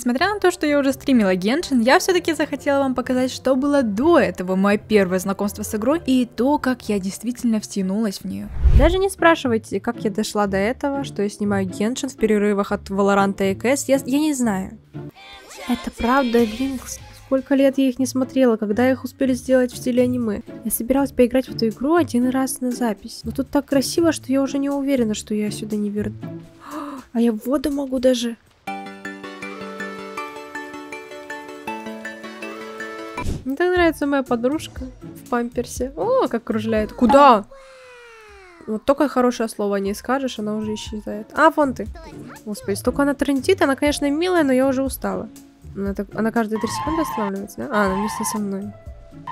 Несмотря на то, что я уже стримила Геншин, я все-таки захотела вам показать, что было до этого, мое первое знакомство с игрой, и то, как я действительно втянулась в нее. Даже не спрашивайте, как я дошла до этого, что я снимаю Геншин в перерывах от Valorant и КС, я, я не знаю. Это правда, Винкс. Сколько лет я их не смотрела, когда их успели сделать в стиле аниме. Я собиралась поиграть в эту игру один раз на запись. Но тут так красиво, что я уже не уверена, что я сюда не верну. А я в воду могу даже. Мне так нравится моя подружка в памперсе. О, как кружляет. Куда? Вот только хорошее слово не скажешь, она уже исчезает. А, вон ты. Господи, столько она трендит. Она, конечно, милая, но я уже устала. Она, так, она каждые три секунды останавливается, да? А, она вместе со мной.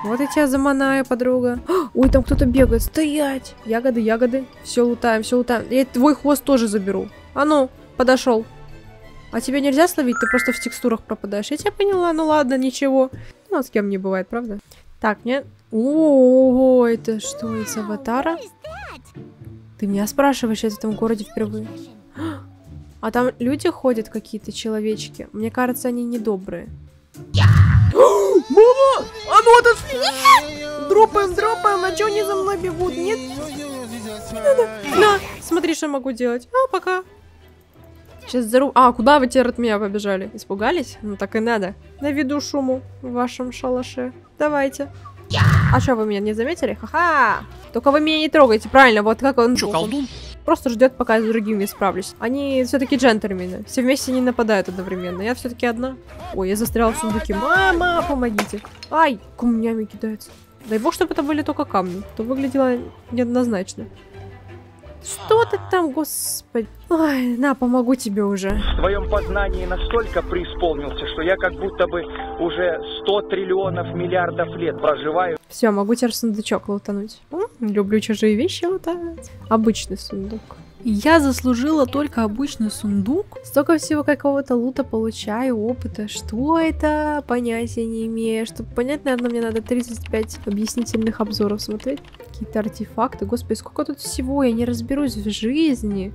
Вот я тебя заманаю, подруга. Ой, там кто-то бегает. Стоять! Ягоды, ягоды. Все лутаем, все лутаем. Я твой хвост тоже заберу. А ну, подошел. А тебя нельзя словить, ты просто в текстурах пропадаешь. Я тебя поняла, ну ладно, ничего. Ну, а с кем не бывает, правда? Так, нет? О, это что, из аватара? Ты меня спрашиваешь, я в этом городе впервые. А там люди ходят какие-то человечки. Мне кажется, они недобрые. Мама! А ну это... Дропаем, дропаем, а чё они за мной бегут? Нет? Не надо. На, смотри, что могу делать. А, пока. Сейчас зару... А, куда вы теперь от меня побежали? Испугались? Ну так и надо. На виду шуму в вашем шалаше. Давайте. А что, вы меня не заметили? Ха-ха! Только вы меня не трогайте, правильно, вот как он... Чё, колдун? Просто ждет, пока я с другими справлюсь. Они все-таки джентльмены. Все вместе не нападают одновременно. Я все-таки одна. Ой, я застряла в сундуке. Мама, помогите. Ай, камнями кидается. Дай бог, чтобы это были только камни. То выглядело неоднозначно. Что ты там, господи? Ой, на, помогу тебе уже. В твоем познании настолько преисполнился, что я как будто бы уже 100 триллионов миллиардов лет проживаю. Все, могу теперь сундучок лутануть. М, люблю чужие вещи лутать. Обычный сундук. Я заслужила только обычный сундук. Столько всего какого-то лута получаю, опыта. Что это? Понятия не имею. Чтобы понять, наверное, мне надо 35 объяснительных обзоров смотреть. Какие-то артефакты. Господи, сколько тут всего. Я не разберусь в жизни.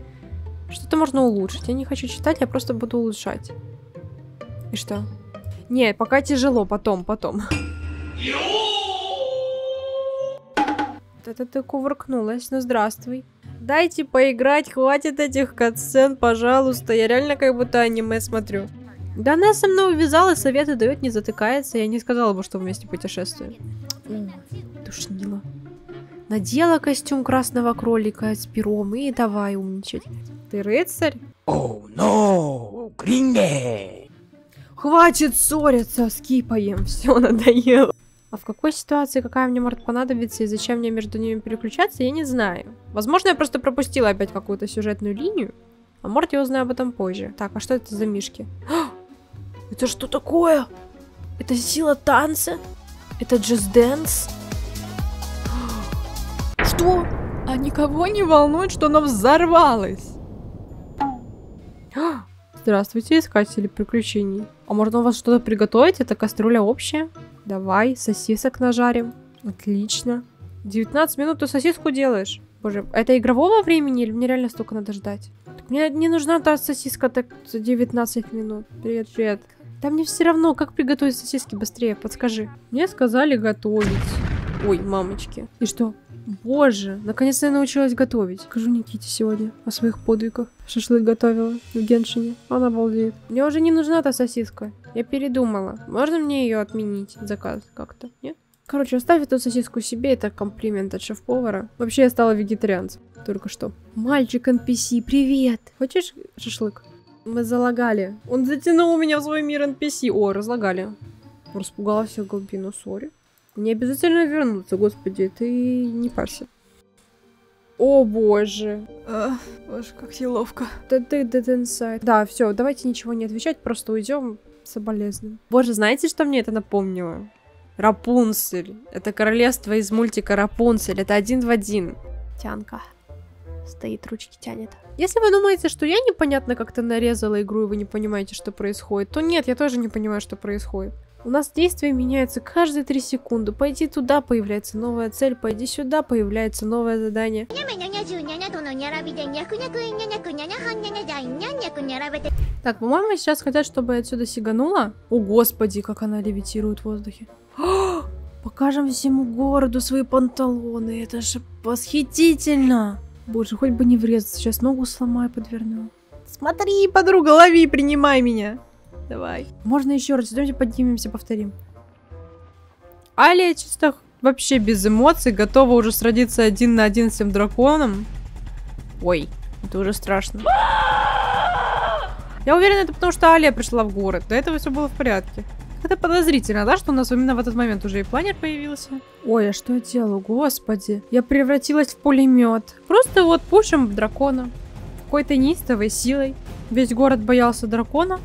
Что-то можно улучшить. Я не хочу читать, я просто буду улучшать. И что? Не, пока тяжело, потом, потом. Это ты кувыркнулась. Ну, здравствуй. Дайте поиграть, хватит этих катсцен, пожалуйста. Я реально как будто аниме смотрю. Да она со мной увязалась, советы дает, не затыкается. Я не сказала бы, что вместе путешествуем. О, душнила. Надела костюм красного кролика с пером и давай умничать. Ты рыцарь? Оу, но, Гринге! Хватит ссориться, скипаем, все надоело. А в какой ситуации какая мне может понадобиться и зачем мне между ними переключаться, я не знаю. Возможно, я просто пропустила опять какую-то сюжетную линию. А может, я узнаю об этом позже. Так, а что это за мишки? Это что такое? Это сила танца? Это Dance? Что? А никого не волнует, что она взорвалась? Здравствуйте, искатели приключений. А можно у вас что-то приготовить? Это кастрюля общая? Давай, сосисок нажарим. Отлично. 19 минут ты сосиску делаешь. Боже, это игрового времени или мне реально столько надо ждать? Так мне не нужна та сосиска так за 19 минут. Привет, привет. Да мне все равно, как приготовить сосиски быстрее, подскажи. Мне сказали готовить. Ой, мамочки. И что? Боже, наконец-то я научилась готовить. Скажу Никите сегодня о своих подвигах. Шашлык готовила в Геншине. Она обалдеет. Мне уже не нужна та сосиска. Я передумала. Можно мне ее отменить? Заказ как-то, нет? Короче, оставь эту сосиску себе, это комплимент от шеф-повара. Вообще, я стала вегетарианцем. Только что. Мальчик NPC, привет! Хочешь шашлык? Мы залагали. Он затянул меня в свой мир NPC. О, разлагали. Распугала всех глубину, сори. Не обязательно вернуться, господи, ты не парься. О боже. А, боже, как неловко. Да ты dead inside. Да, все, давайте ничего не отвечать, просто уйдем соболезнуем. Боже, знаете, что мне это напомнило? Рапунцель. Это королевство из мультика Рапунцель. Это один в один. Тянка. Стоит, ручки тянет. Если вы думаете, что я непонятно как-то нарезала игру, и вы не понимаете, что происходит, то нет, я тоже не понимаю, что происходит. У нас действия меняются каждые 3 секунды. Пойди туда, появляется новая цель, пойди сюда, появляется новое задание. Так, по-моему, сейчас хотят, чтобы я отсюда сиганула. О, господи, как она левитирует в воздухе. Покажем всему городу свои панталоны. Это же восхитительно. Боже, хоть бы не врезаться. Сейчас ногу сломаю, подверну. Смотри, подруга, лови, принимай меня. Давай. Можно еще раз. Давайте поднимемся, повторим. Алия чисто вообще без эмоций, готова уже сразиться один на один с тем драконом. Ой, это уже страшно. Я уверена, это потому что Алия пришла в город. До этого все было в порядке. Это подозрительно, да, что у нас именно в этот момент уже и планер появился? Ой, а что я делаю? Господи. Я превратилась в пулемет. Просто вот пушим дракона. Какой-то неистовой силой. Весь город боялся дракона.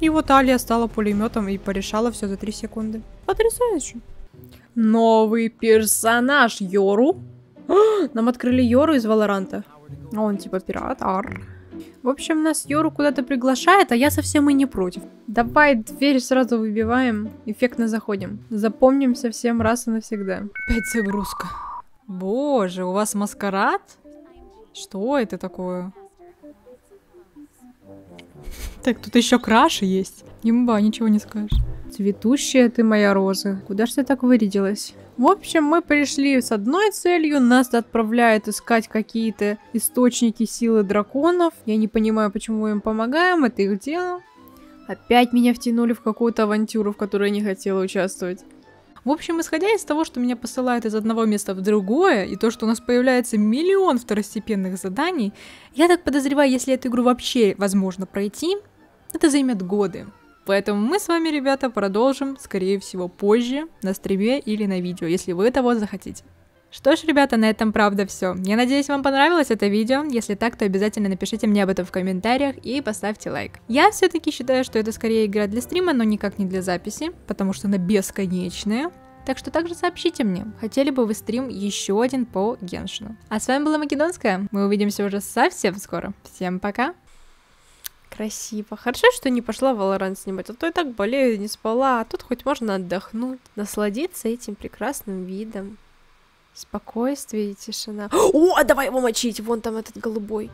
И вот Алия стала пулеметом и порешала все за три секунды. Потрясающе. Новый персонаж Йору. Нам открыли Йору из Валоранта. Он типа пират. Ар. В общем, нас Йору куда-то приглашает, а я совсем и не против. Давай дверь сразу выбиваем, эффектно заходим. Запомнимся всем раз и навсегда. Опять загрузка. Боже, у вас маскарад? Что это такое? Так, тут еще краши есть. Имба, ничего не скажешь. Цветущая ты моя роза. Куда ж ты так вырядилась? В общем, мы пришли с одной целью, нас отправляют искать какие-то источники силы драконов. Я не понимаю, почему мы им помогаем, это их дело. Опять меня втянули в какую-то авантюру, в которой я не хотела участвовать. В общем, исходя из того, что меня посылают из одного места в другое, и то, что у нас появляется миллион второстепенных заданий, я так подозреваю, если эту игру вообще возможно пройти, это займет годы. Поэтому мы с вами, ребята, продолжим, скорее всего, позже, на стриме или на видео, если вы того захотите. Что ж, ребята, на этом правда все. Я надеюсь, вам понравилось это видео. Если так, то обязательно напишите мне об этом в комментариях и поставьте лайк. Я все-таки считаю, что это скорее игра для стрима, но никак не для записи, потому что она бесконечная. Так что также сообщите мне, хотели бы вы стрим еще один по Геншину. А с вами была Македонская. Мы увидимся уже совсем скоро. Всем пока! Красиво. Хорошо, что не пошла Valorant снимать, а то и так болею, не спала, а тут хоть можно отдохнуть, насладиться этим прекрасным видом. Спокойствие и тишина. О, давай его мочить, вон там этот голубой.